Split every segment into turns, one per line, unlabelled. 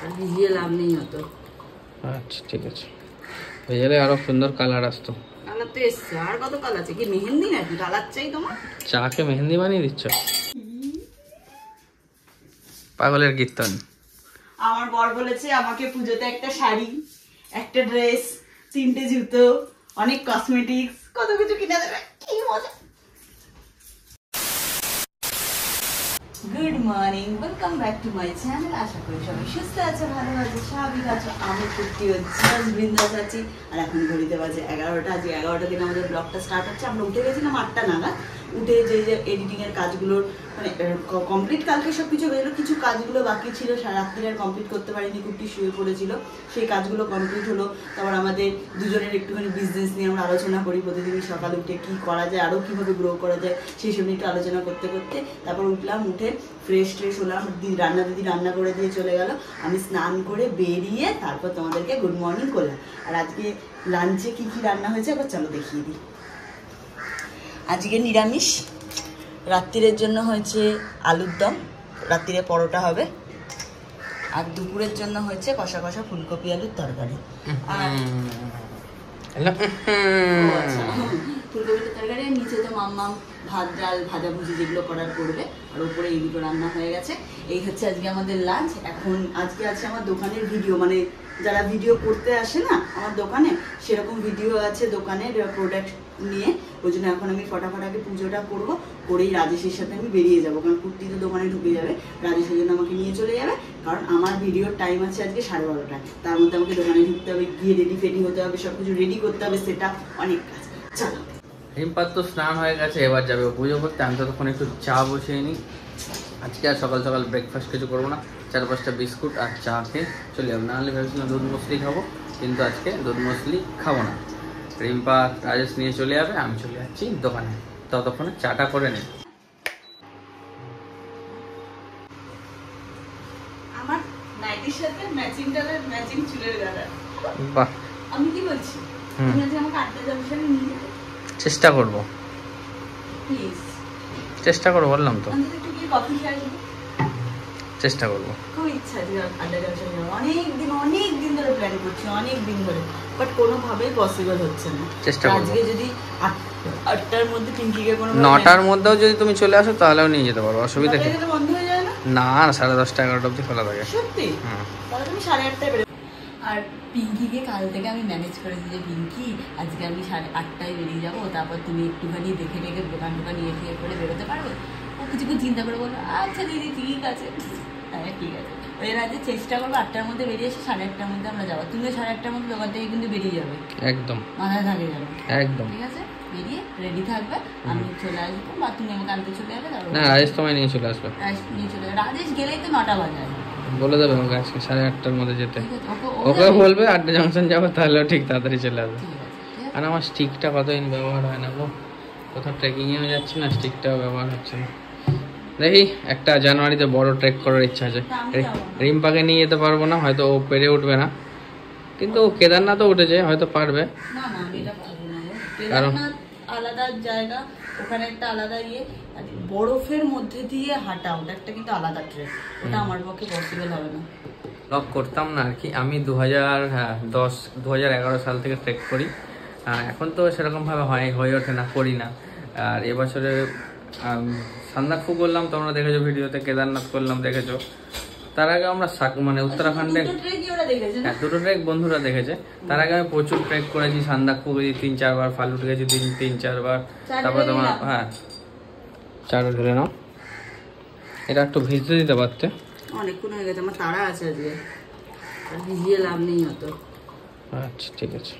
আর ভিজিয়ে লাভ নেই অত।
আচ্ছা ঠিক আছে। ভেজালে আরও সুন্দর কালার আসতো।
কালার তো এসছে। আর কত কালার আছে? কি মেহেন্দি নাকি? কালার চাই তোমার?
চাকে মেহেন্দি বানিয়ে দিচ্ছ? পাগলের কীর্তন।
আমার বর বলেছে আমাকে পুজোতে একটা শাড়ি একটা ড্রেস তিনটে জুতো অনেক কসমেটিক্স কত কিছু কিনে দেবে। কি মজা good morning welcome back to my channel আশা করি সবাই সুস্থ আছে, ভালো আছে, স্বাভাবিক আছে। আমি কুর্তি জাস্ট বৃন্দাস আছি। আর এখন ঘড়িতে বাজে এগারোটা। আজকে এগারোটা দিন আমাদের ব্লগটা স্টার্ট হচ্ছে। আমরা উঠে গেছিলাম আটটা নাগাদ। উঠে যে যে এডিটিং এর কাজগুলোর মানে কমপ্লিট কালকে সব কিছু হয়ে কিছু কাজগুলো বাকি ছিল রাত্রি আর কমপ্লিট করতে পারিনি কুর্তি শুয়ে পড়েছিল। সেই কাজগুলো কমপ্লিট হলো, তারপর আমাদের দুজনের একটুখানি বিজনেস নিয়ে আমরা আলোচনা করি, প্রতিদিনই সকালে উঠে কী করা যায় আরও কীভাবে গ্রো করা যায়, সেই সব একটু আলোচনা করতে করতে, তারপর উঠলাম, উঠে ফ্রেশ ট্রেশ হলাম রান্না দিদি রান্না করে দিয়ে চলে গেল। আমি স্নান করে বেরিয়ে তারপর তোমাদেরকে গুড মর্নিং করলাম। আর আজকে লাঞ্চে কি কি রান্না হয়েছে, একবার চলো দেখিয়ে দিই। আজকে নিরামিষ। রাত্রিরের জন্য হয়েছে আলুর দম। রাত্রিরে পরোটা হবে। আর দুপুরের জন্য হয়েছে কষা কষা ফুলকপি আলুর তরকারি। আর আচ্ছা। তরকারি, আর নিচে তো মাম্মা ভাত ডাল, ভাজা ভুজি যেগুলো করার করবে, আর উপরে এই দুটো রান্না হয়ে গেছে। এই হচ্ছে আজকে আমাদের লাঞ্চ এখন আজকে আছে আমার দোকানের ভিডিও মানে যারা ভিডিও করতে আসে না আমার দোকানে, সেরকম ভিডিও আছে দোকানের প্রোডাক্ট নিয়ে। ওই জন্য এখন আমি ফটাফট আগে পুজোটা করব, করেই রাজেশের সাথে আমি বেরিয়ে যাব, কারণ কুর্তি তো দোকানে ঢুকে যাবে। রাজেশের জন্য আমাকে নিয়ে চলে যাবে, কারণ আমার ভিডিওর টাইম আছে আজকে সাড়ে বারোটায় তার মধ্যে আমাকে দোকানে ঢুকতে হবে, গিয়ে রেডি ফেডি হতে হবে সব কিছু রেডি করতে হবে সেটা অনেক কাজ। চলো।
রিম্পার তো স্নান হয়ে গেছে এবার যাবে পুজো করতে। আমি ততক্ষণ একটু চা বসিয়ে নিই। আজকে আর সকাল সকাল ব্রেকফাস্ট কিছু করব না। চার পাঁচটা বিস্কুট আর চা খেয়ে চলে যাব। নাহলে ভেবেছিলাম দুধ মুসলি খাব কিন্তু আজকে দুধ মুসলি খাব না। রিম্পা রাজেশ নিয়ে চলে যাবে আমি চলে যাচ্ছি দোকানে। ততক্ষণে চাটা করে নিই
আমার নাইটির সাথে ম্যাচিং কালার ম্যাচিং চুলের গালার
বাহ।
আমি কি বলছি। তুমি আমাকে আটটা জংশনে নিয়ে যাবে
চেষ্টা করব।
প্লিজ
চেষ্টা করব বললাম তো। চেষ্টা করব।
খুব ইচ্ছা ধরে প্ল্যান করছি ধরে। বাট কোনোভাবেই পসিবল হচ্ছে না।
চেষ্টা করব।
আজকে যদি আটটার মধ্যে পিঙ্কিকে কোনো
নটার মধ্যেও যদি তুমি চলে আসো তাহলেও নিয়ে যেতে পারো অসুবিধা কি?
বন্ধ হয়ে যায় না?
সাড়ে দশটা এগারোটা অবধি খোলা থাকে।
সত্যি?
হুম।
তাহলে তুমি সাড়ে আটটায় আর পিঙ্কিকে কাল থেকে আমি ম্যানেজ করেছি যে পিঙ্কি আজকে আমি সাড়ে আটটায় বেরিয়ে যাব তারপর তুমি একটুখানি দেখে দেখে দোকান টোকান ইয়ে টিয়ে করে বেরোতে পারবে? ও কিছুক্ষণ চিন্তা করে বলল আচ্ছা দিদি ঠিক আছে। হ্যাঁ ঠিক আছে। ওই আজকে চেষ্টা করব আটটার মধ্যে বেরিয়ে এসে সাড়ে আটটার মধ্যে আমরা যাব। তুমিও সাড়ে আটটার মধ্যে দোকান থেকে কিন্তু বেরিয়ে যাবে।
একদম।
মাথায় থাকে যাবে
একদম।
ঠিক আছে? বেরিয়ে রেডি থাকবে। আমি চলে আসব বা তুমি আমাকে আনতে চলে যাবে
না রাজেশ তোমায় নিয়ে চলে আসবে।
নিয়ে চলে যাবে। রাজেশ গেলেই তো নটা বাজে।
বলে দেবে আমাকে আজকে সাড়ে আটটার মধ্যে যেতে।
ওকে
ওকে বলবে আটটা জংশন যাব তাহলেও ঠিক তাড়াতাড়ি চলে আসবে। আর আমার স্টিকটা কতদিন ব্যবহার হয় না গো কোথাও ট্রেকিংয়েও যাচ্ছি না স্টিকটাও ব্যবহার হচ্ছে না। দেখি একটা জানুয়ারিতে বড় ট্রেক করার ইচ্ছা আছে। রিম্পাকে নিয়ে যেতে পারব না হয়তো ও পেরে উঠবে না। কিন্তু ও কেদারনাথও উঠেছে হয়তো পারবে। কারণ?
আলাদা জায়গা ওখানে একটা আলাদা ইয়ে আর বরফের মধ্যে দিয়ে হাঁটা ওটা একটা কিন্তু আলাদা ট্রেন ওটা আমার পক্ষে পসিবল হবে না।
ব্লগ করতাম না আর কি। আমি দু হাজার হ্যাঁ দশ দু হাজার এগারো সাল থেকে ট্রেক করি। এখন তো সেরকমভাবে হয় হয়ে ওঠে না করি না। আর এবছরে সান্দাকফু করলাম তোমরা দেখেছ ভিডিওতে কেদারনাথ করলাম দেখেছ। তার আগে আমরা মানে উত্তরাখণ্ডে
দুটো
হ্যাঁ দুটো ট্রেক বন্ধুরা দেখেছে। তার আগে আমি প্রচুর ট্রেক করেছি সান্দাকফু গেছি তিন চারবার ফালুট গেছি তিন তিন চারবার।
চার
তারপর তোমার হ্যাঁ চারটা ধরে নাও। এটা একটু ভিজতে দিতে পারতে।
অনেকক্ষণ হয়ে গেছে আমার তাড়া আছে আজকে। আর ভিজিয়ে লাভ নেই অত।
আচ্ছা ঠিক আছে।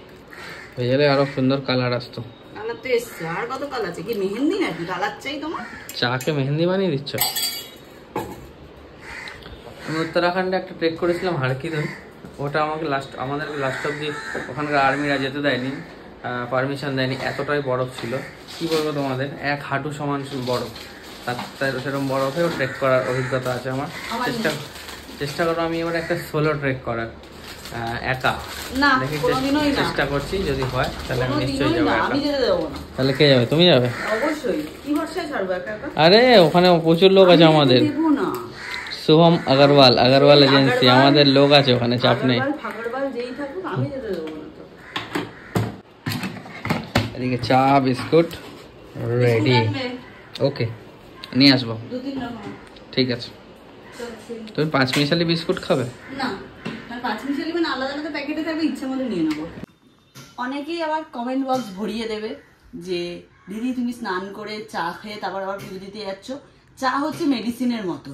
ভেজালে আরও সুন্দর কালার আসতো।
কালার তো এসছে। আর কত কালার আছে? কি মেহেন্দি নাকি? কালার চাই তোমার?
চাকে মেহেন্দি বানিয়ে দিচ্ছ? আমি উত্তরাখণ্ডে একটা ট্রেক করেছিলাম ওটা আমাকে লাস্ট আমাদেরকে লাস্ট অব্দি ওখানকার আর্মিরা যেতে দেয়নি। পারমিশন দেয়নি এতটাই বরফ ছিল। কি বলব তোমাদের? এক হাঁটু সমান বরফ। তার সেরকম বরফেও ট্রেক করার অভিজ্ঞতা আছে আমার। চেষ্টা চেষ্টা করব আমি এবার একটা সোলো ট্রেক করার একা। দেখি চেষ্টা করছি যদি হয় তাহলে আমি নিশ্চয়ই যাব তাহলে কে যাবে? তুমি যাবে? আরে ওখানে প্রচুর লোক আছে আমাদের। শুভম আগরওয়াল আগরওয়াল এজেন্সি আমাদের লোক আছে ওখানে চাপ নেই
আগরওয়াল, ফাগরওয়াল যেই থাকুক আমি যেতে দেবো না তো
এদিকে চা বিস্কুট। রেডি ওকে নিয়ে আসব। ঠিক আছে। তুমি পাঁচ মিশালি বিস্কুট খাবে?
না পাঁচ মিশালি মানে আলাদা আলাদা প্যাকেটে থাকবে ইচ্ছে মতো নিয়ে নেব। অনেকেই আবার কমেন্ট বক্স ভরিয়ে দেবে যে দিদি তুমি স্নান করে চা খেয়ে তারপর আবার পুজো দিতে যাচ্ছ। চা হচ্ছে মেডিসিনের মতো।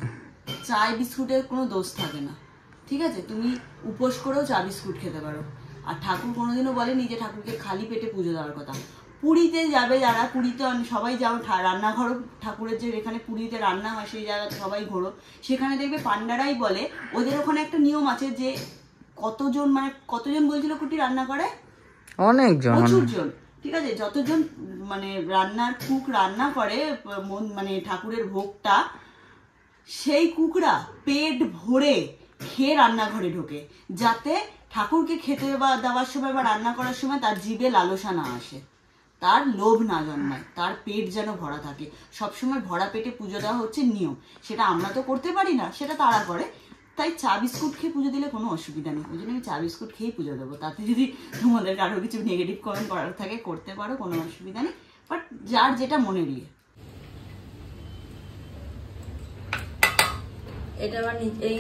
চায় বিস্কুটের কোনো দোষ থাকে না। ঠিক আছে? তুমি উপোস করেও চা বিস্কুট খেতে পারো। আর ঠাকুর কোনোদিনও বলেনি যে ঠাকুরকে খালি পেটে পুজো দেওয়ার কথা। পুরীতে যাবে যারা পুরীতে সবাই যাও রান্নাঘর ঠাকুরের যে এখানে পুরীতে রান্না হয় সেই জায়গাতে সবাই ঘোরো। সেখানে দেখবে পান্ডারাই বলে ওদের ওখানে একটা নিয়ম আছে যে কতজন মানে কতজন বলছিল কুটি রান্না করে?
অনেকজন।
প্রচুর জন ঠিক আছে যতজন মানে রান্নার কুক রান্না করে মানে ঠাকুরের ভোগটা সেই কুকরা পেট ভরে খেয়ে রান্নাঘরে ঢোকে যাতে ঠাকুরকে খেতে বা দেওয়ার সময় বা রান্না করার সময় তার জিভে লালসা না আসে। তার লোভ না জন্মায়, তার পেট যেন ভরা থাকে। সবসময় ভরা পেটে পুজো দেওয়া হচ্ছে নিয়ম। সেটা আমরা তো করতে পারি না, সেটা তারা করে। তাই চা বিস্কুট খেয়ে পুজো দিলে কোনো অসুবিধা নেই। ওই জন্য আমি চা বিস্কুট খেয়েই পুজো দেবো। তাতে যদি তোমাদের কারও কিছু নেগেটিভ কমেন্ট করার থাকে, করতে পারো, কোনো অসুবিধা নেই। বাট যার যেটা মনে দিয়ে এটা আবার এই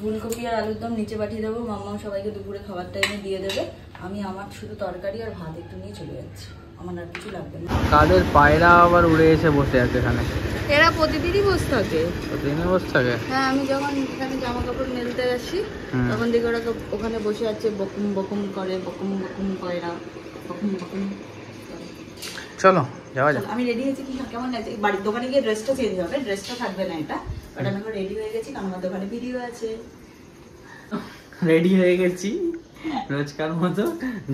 ফুলকপি আর আলুর দম নিচে পাঠিয়ে দেবো। মাম্মা সবাইকে দুপুরে খাবার টাইমে দিয়ে দেবে। আমি আমার শুধু তরকারি আর ভাত একটু নিয়ে চলে যাচ্ছি। আমার আর কিছু লাগবে না।
কাদের পায়রা আবার উড়ে এসে বসে আছে এখানে?
এরা প্রতিদিনই বসে থাকে।
প্রতিদিনই বসে থাকে?
হ্যাঁ আমি যখন এখানে জামা কাপড় মেলতে আসি তখন দেখি ওরা ওখানে বসে আছে বকুম বকুম করে বকুম বকুম করে বকুম বকুম
চলো যাওয়া যাক।
আমি রেডি হয়েছি কি কেমন লাগছে? বাড়ির দোকানে গিয়ে ড্রেসটা চেঞ্জ হবে ড্রেসটা থাকবে না এটা। বাট আমি এখন রেডি হয়ে গেছি কারণ আমার দোকানে ভিডিও আছে
রেডি হয়ে গেছি রোজকার মতো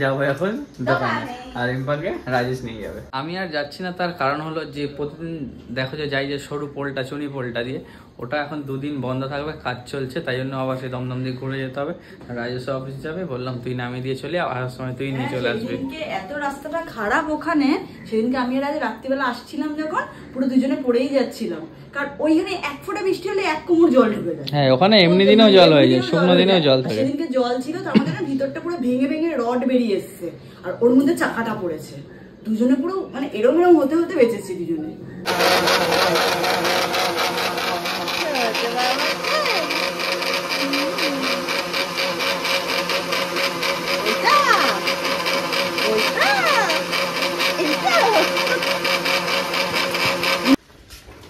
যাব এখন দোকানে
দোকানে।
আর ইম্পাকে রাজেশ নিয়ে যাবে। আমি আর যাচ্ছি না তার কারণ হলো যে প্রতিদিন দেখো যে যাই যে সরু পোলটা চুনি পোলটা দিয়ে ওটা এখন দুদিন বন্ধ থাকবে কাজ চলছে তাই জন্য আবার সেই দমদম দিয়ে ঘুরে যেতে হবে। রাজস্ব অফিস যাবে বললাম তুই নামিয়ে দিয়ে চলে আসার সময় তুই নিয়ে চলে আসবি।
এত রাস্তাটা খারাপ ওখানে সেদিনকে আমি আর আজ রাত্রিবেলা আসছিলাম যখন পুরো দুজনে পড়েই যাচ্ছিলাম। কারণ ওইখানে এক ফোঁটা বৃষ্টি হলে এক কোমর জল ঢুকে যায়।
হ্যাঁ ওখানে এমনি দিনেও জল হয়ে যায় শুকনো দিনেও জল থাকে।
সেদিনকে জল ছিল তার মধ্যে ভিতরটা পুরো ভেঙে ভেঙে রড বেরিয়ে এসছে। আর ওর মধ্যে চাকাটা পড়েছে। দুজনে পুরো মানে এরম এরম হতে হতে বেঁচেছি দুজনে।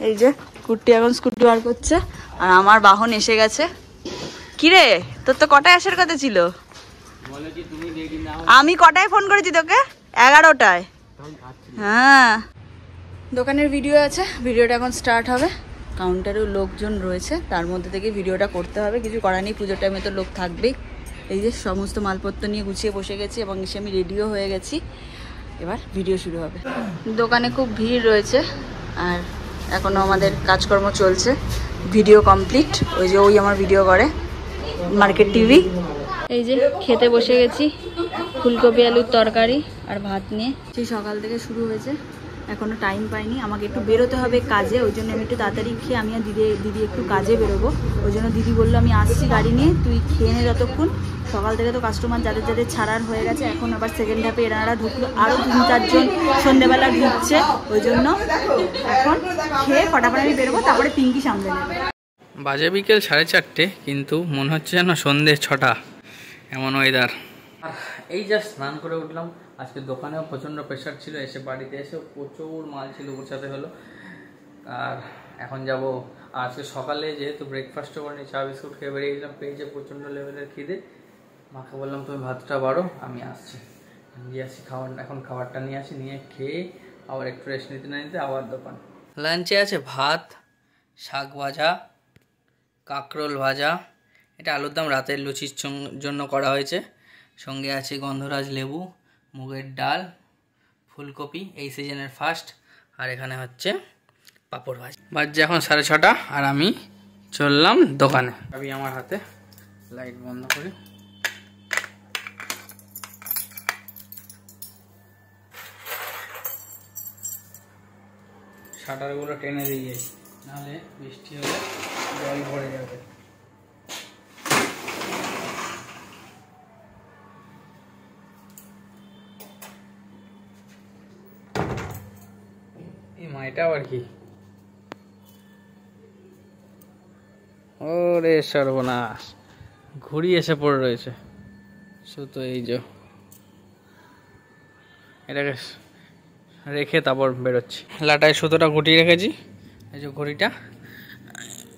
এই যে, কুট্টি এখন স্কুটি বার করছে, আর আমার বাহন এসে গেছে। কিরে, তোর তো কটায় আসার কথা ছিল? আমি কটায় ফোন করেছি তোকে? এগারোটায়। হ্যাঁ। দোকানের ভিডিও আছে ভিডিওটা এখন স্টার্ট হবে। কাউন্টারেও লোকজন রয়েছে তার মধ্যে থেকে ভিডিওটা করতে হবে। কিছু করার নেই পুজোর টাইমে তো লোক থাকবেই। এই যে সমস্ত মালপত্র নিয়ে গুছিয়ে বসে গেছি এবং এসে আমি রেডিও হয়ে গেছি। এবার ভিডিও শুরু হবে। দোকানে খুব ভিড় রয়েছে আর এখনও আমাদের কাজকর্ম চলছে। ভিডিও কমপ্লিট ওই যে ওই আমার ভিডিও করে। মার্কেট টিভি এই যে খেতে বসে গেছি ফুলকপি আলুর তরকারি আর ভাত নিয়ে। সেই সকাল থেকে শুরু হয়েছে এখনও টাইম পাইনি। আমাকে একটু বেরোতে হবে কাজে ওই জন্য আমি একটু তাড়াতাড়ি খেয়ে আমি আর দিদি দিদি একটু কাজে বেরোবো। ওই জন্য দিদি বলল আমি আসছি গাড়ি নিয়ে তুই খেয়ে নে যতক্ষণ। সকাল থেকে তো কাস্টমার যাদের যাদের ছাড়ার হয়ে গেছে এখন আবার সেকেন্ড হাফে এনারা ঢুকলো আরও তিন চারজন সন্ধ্যেবেলা ঢুকছে। ওই জন্য এখন খেয়ে ফটাফট আমি বেরোবো তারপরে পিঙ্কি সামলে নেবে।
বাজে বিকেল সাড়ে চারটে কিন্তু মনে হচ্ছে যেন সন্ধ্যে ছটা। এমন ওয়েদার এই জাস্ট স্নান করে উঠলাম। আজকে দোকানেও প্রচণ্ড প্রেশার ছিল এসে বাড়িতে এসে প্রচুর মাল ছিল গোছাতে হলো। আর এখন যাব। আজকে সকালে যেহেতু ব্রেকফাস্টও করিনি চা বিস্কুট খেয়ে বেরিয়ে গেলাম পেয়েছে প্রচণ্ড লেভেলের খিদে। মাকে বললাম তুমি ভাতটা বাড়ো আমি আসছি। নিয়ে আসি খাবার এখন খাবারটা নিয়ে আসি নিয়ে খেয়ে আবার একটু রেস্ট নিতে না নিতে আবার দোকান। লাঞ্চে আছে ভাত শাক ভাজা কাঁকরোল ভাজা এটা আলুর দম রাতের লুচির জন্য করা হয়েছে। সঙ্গে আছে গন্ধরাজ লেবু, মুগের ডাল, ফুলকপি, এই সিজনের ফার্স্ট আর এখানে হচ্ছে পাঁপড় ভাজা। বাজছে এখন সাড়ে ছটা, আর আমি চললাম দোকানে। আমি আমার হাতে লাইট বন্ধ করি। শাটারগুলো টেনে দিয়ে নাহলে বৃষ্টি হলে জল ভরে যাবে। এই মাইটা আবার কি। ওরে সর্বনাশ। ঘুড়ি এসে পড়ে রয়েছে। সুতো এই যে। এটাকে রেখে তারপর বেরোচ্ছি। লাটায় সুতোটা গুটিয়ে রেখেছি। এই যে ঘড়িটা।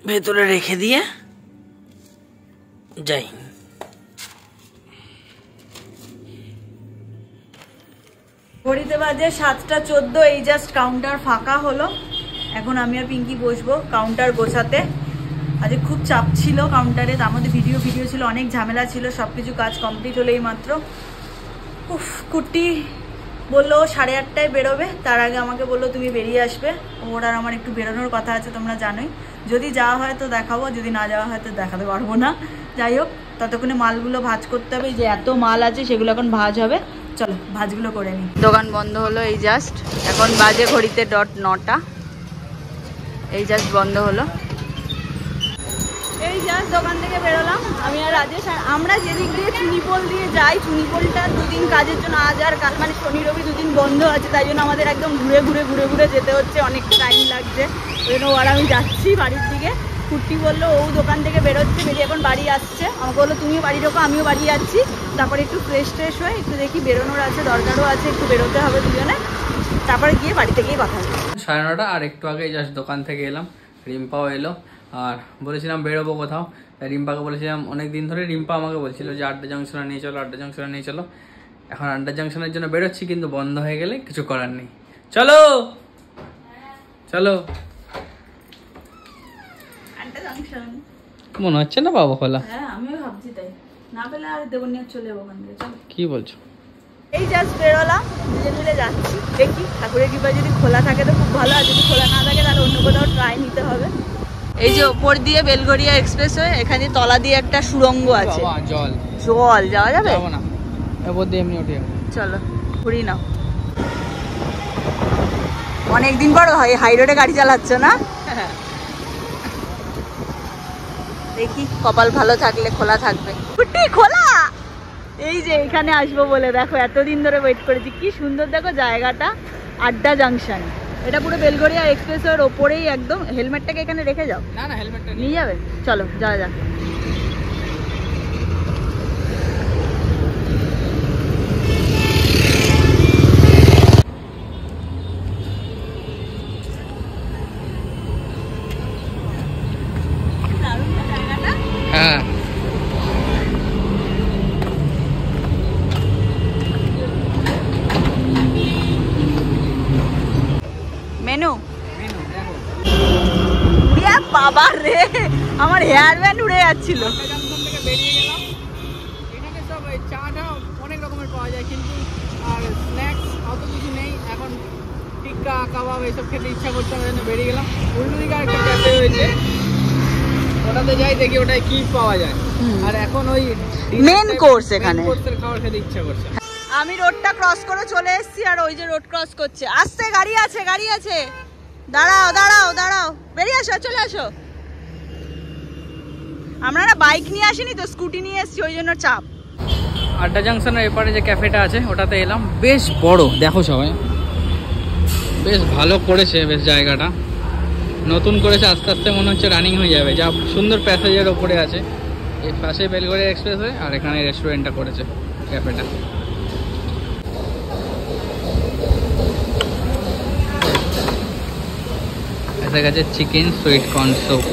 ভেতরে রেখে দিয়ে যাই।
ঘড়িতে বাজে সাতটা চোদ্দ, এই জাস্ট কাউন্টার ফাঁকা হলো। এখন আমি আর পিঙ্কি বসবো কাউন্টার গোছাতে। আজকে খুব চাপ ছিল কাউন্টারে তার মধ্যে ভিডিও ভিডিও ছিল, অনেক ঝামেলা ছিল সব কিছু কাজ কমপ্লিট হলো এই মাত্র। উফ কুর্তি বলল সাড়ে আটটায় বেরোবে। তার আগে আমাকে বলল, তুমি বেরিয়ে আসবে। ওর আর আমার একটু বেরোনোর কথা আছে, তোমরা জানোই। যদি যাওয়া হয় তো দেখাবো, যদি না যাওয়া হয় তো দেখাতে পারব না। যাই হোক, ততক্ষণে মালগুলো ভাজ করতে হবে। যে এত মাল আছে, সেগুলো এখন ভাজ হবে। চলো ভাজগুলো করে নিই দোকান বন্ধ হলো এই জাস্ট এখন বাজে ঘড়িতে ডট নটা। এই জাস্ট বন্ধ হলো। এই জাস্ট দোকান থেকে বেরোলাম। আমি আর রাজেশ আর আমরা যেদিক দিয়ে চুনিপোল দিয়ে যাই চুনিপোলটা দুদিন কাজের জন্য আজ আর কাল মানে শনি রবি দুদিন বন্ধ আছে তাই জন্য আমাদের একদম ঘুরে ঘুরে ঘুরে ঘুরে যেতে হচ্ছে অনেক টাইম লাগছে। ওই জন্য আর আমি যাচ্ছি বাড়ির দিকে। কুর্তি বলল, ও দোকান থেকে বেরোচ্ছে, বেরিয়ে এখন বাড়ি আসছে। আমাকে বলল, তুমিও বাড়ি ঢোকো, আমিও বাড়ি যাচ্ছি। তারপরে একটু ফ্রেশ ট্রেশ হয়ে একটু দেখি, বেরোনোর আছে, দরকারও আছে, একটু বেরোতে হবে দুজনে। তারপরে গিয়ে বাড়িতে গিয়ে কথা হবে
সাড়ে নটা আর একটু আগে জাস্ট দোকান থেকে এলাম, রিম্পাও এলো। আর বলেছিলাম বেরোবো কোথাও রিম্পাকে বলেছিলাম অনেক দিন ধরে রিম্পা আমাকে বলছিল যে আড্ডা জাংশনে নিয়ে চলো, আড্ডা জাংশনে নিয়ে চলো। এখন আড্ডা জাংশনের জন্য বেরোচ্ছি, কিন্তু বন্ধ হয়ে গেলে কিছু করার নেই। চলো! চলো! মনে হচ্ছে না বাবা খোলা
হ্যাঁ আমিও ভাবছি তাই। না পেলে আর দেবো নিয়ে চলে যাব ওখান থেকে
কি বলছো?
এই জাস্ট বেরোলাম দুজন মিলে যাচ্ছি। দেখি ঠাকুরের কৃপা যদি খোলা থাকে তো খুব ভালো আর যদি খোলা না থাকে তাহলে অন্য কোথাও ট্রাই নিতে হবে। এই যে ওপর দিয়ে বেলগড়িয়া এক্সপ্রেস হয়ে এখানে তলা দিয়ে একটা সুড়ঙ্গ আছে।
জল।
জল যাওয়া যাবে?
না। এরপর দিয়ে এমনি উঠে
চলো ঘুরি নাও। অনেকদিন পর হাই রোডে গাড়ি চালাচ্ছ না? দেখি কপাল ভালো থাকলে খোলা থাকবে। কুটি খোলা? এই যে এখানে আসব বলে দেখো এতদিন ধরে ওয়েট করেছি। কি সুন্দর দেখো জায়গাটা আড্ডা জাংশন এটা পুরো বেলগড়িয়া এক্সপ্রেসের ওপরেই একদম। হেলমেটটাকে এখানে রেখে যাও।
না না হেলমেটটা
নিয়ে যাবে? চলো যাওয়া যাক
হ্যাঁ
মেনু উড়িয়া বাবা রে আমার হেয়ার ব্যান্ড উড়ে যাচ্ছিল।
চাটা অনেক রকমের পাওয়া যায় কিন্তু আর স্ন্যাক্স অত কিছু নেই। এখন টিক্কা কাবাব এইসব খেতে ইচ্ছা করছে আমার জন্য বেরিয়ে গেলাম। উল্টো দিকে আরেকটা ক্যাফে হয়েছে ওটাতে যাই দেখি ওটায় কি পাওয়া যায়। আর এখন ওই
Main course এখানে।
কোর্সের খাবার খেতে ইচ্ছা করছে।
আমি রোডটা ক্রস করে চলে এসেছি আর ওই যে রোড ক্রস করছে। আসছে গাড়ি আছে গাড়ি আছে। দাঁড়াও দাঁড়াও দাঁড়াও। বেরিয়ে আসো চলে আসো। আমরা না বাইক নিয়ে আসিনি তো স্কুটি নিয়ে এসেছি, ওই জন্য চাপ।
আড্ডা জাংশনের এপারে যে ক্যাফেটা আছে, ওটাতে এলাম। বেশ বড়, দেখো সবাই। বেশ ভালো করেছে বেশ জায়গাটা। নতুন করেছে, আস্তে আস্তে মনে হচ্ছে রানিং হয়ে যাবে। যা সুন্দর প্যাসেজের ওপরে আছে। এই পাশে বেলগড়িয়া এক্সপ্রেস হয়ে আর এখানে রেস্টুরেন্টটা করেছে ক্যাফেটা এসে গেছে চিকেন সুইট কর্ন স্যুপ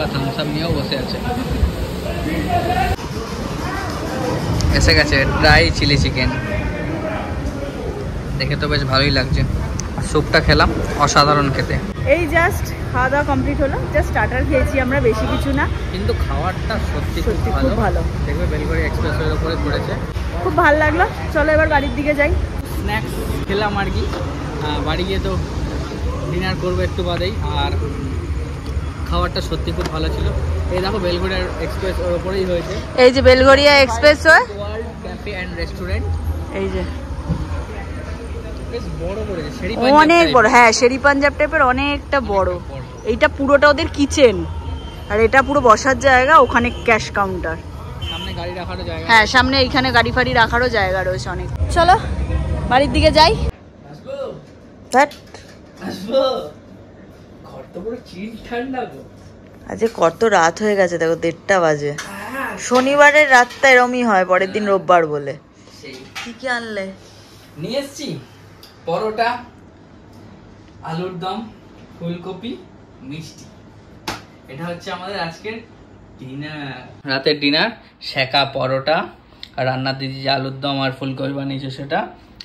আমরা থামস আপ নিয়েও বসে আছে। এসে গেছে ড্রাই চিলি চিকেন। দেখে তো বেশ ভালোই লাগছে। স্যুপটা খেলাম অসাধারণ খেতে।
এই জাস্ট খাওয়া দাওয়া কমপ্লিট হলো জাস্ট স্টার্টার খেয়েছি আমরা বেশি কিছু না।
কিন্তু খাবারটা সত্যি
সত্যি খুব ভালো।
দেখবে বেলগড়ি এক্সপ্রেসওয়ের উপরে করেছে
খুব ভালো লাগল। চলো এবার বাড়ির দিকে যাই।
স্ন্যাক্স খেলাম আর কি। বাড়ি গিয়ে তো ডিনার করব একটু বাদেই। আর খাবারটা সত্যি খুব ভালো ছিল। এই দেখো বেলগড়িয়ার এক্সপ্রেস ওর ওপরেই হয়েছে।
এই যে Belgharia express
world cafe and restaurant
এই যে। অনেক বড় হ্যাঁ শেরি পাঞ্জাব টাইপের অনেকটা বড়।
বড়।
এইটা পুরোটা ওদের কিচেন আর এটা পুরো বসার জায়গা ওখানে ক্যাশ কাউন্টার
সামনে গাড়ি রাখারও জায়গা
হ্যাঁ সামনে এইখানে গাড়ি ফাড়ি রাখারও জায়গা রয়েছে অনেক। চলো বাড়ির দিকে যাই।
আসব? আসব? ঠান্ডা গো।
আজকে কত রাত হয়ে গেছে দেখো দেড়টা বাজে। শনিবারের রাতটা এরমই হয় পরের দিন রোববার বলে। কি কি আনলে?
নিয়ে এসছি পরোটা আলুর দম ফুলকপি মিষ্টি। এটা হচ্ছে আমাদের আজকের ডিনার রাতের ডিনার শেখা পরোটা আর রান্না দিদি যে আলুর দম আর ফুলকপি বানিয়েছে সেটা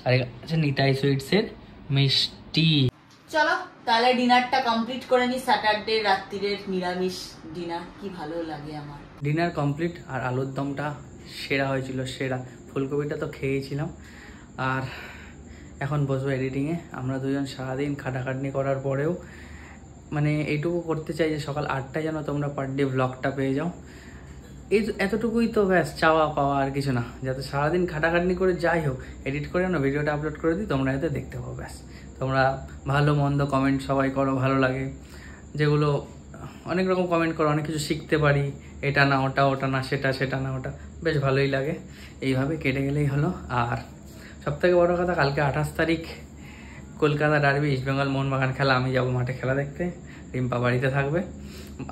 আর আছে নিতাই সুইটসের মিষ্টি।
চলো তাহলে ডিনারটা কমপ্লিট করে নি স্যাটারডে রাত্রিরের নিরামিষ ডিনার কি ভালো লাগে আমার।
ডিনার কমপ্লিট আর আলুর দমটা সেরা হয়েছিল, সেরা। ফুলকপিটা তো খেয়েছিলাম। আর এখন বসবো এডিটিংয়ে আমরা দুজন সারাদিন খাটাখাটনি করার পরেও মানে এইটুকু করতে চাই যে সকাল আটটায় যেন তোমরা পার ডে ব্লগটা পেয়ে যাও। এই এতটুকুই তো ব্যাস, চাওয়া পাওয়া আর কিছু না। যাতে সারাদিন খাটাখাটনি করে যাই হোক এডিট করে না ভিডিওটা আপলোড করে দিই, তোমরা এতে দেখতে পাবো ব্যাস। তোমরা ভালো, মন্দ কমেন্ট সবাই করো, ভালো লাগে। যেগুলো অনেক রকম কমেন্ট করো, অনেক কিছু শিখতে পারি। এটা না, ওটা ওটা না, সেটা সেটা না, ওটা। বেশ ভালোই লাগে। এইভাবে কেটে গেলেই হলো। আর সব থেকে বড় কথা, কালকে আঠাশ তারিখ, কলকাতা ডার্বি ইস্টবেঙ্গল মোহনবাগান খেলা, আমি যাব মাঠে খেলা দেখতে। রিম্পা বাড়িতে থাকবে।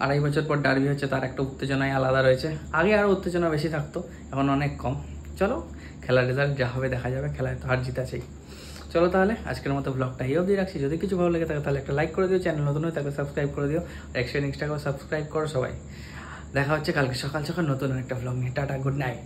আড়াই বছর পর ডার্বি হচ্ছে, তার একটা উত্তেজনাই আলাদা রয়েছে। আগে আরও উত্তেজনা বেশি থাকতো, এখন অনেক কম। চলো, খেলার রেজাল্ট যা হবে দেখা যাবে, খেলায় তো হার জিত আছেই চলো তাহলে, আজকের মতো ব্লগটা এই অবধি রাখছি। যদি কিছু ভালো লাগে থাকে, তাহলে একটা লাইক করে দিও চ্যানেল নতুন হয়ে তাকে সাবস্ক্রাইব করে দিও। একশো ইনস্টাগ্রাম সাবস্ক্রাইব করো সবাই। দেখা হচ্ছে কালকে সকাল সকাল নতুন একটা ব্লগ নিয়ে। Tata good night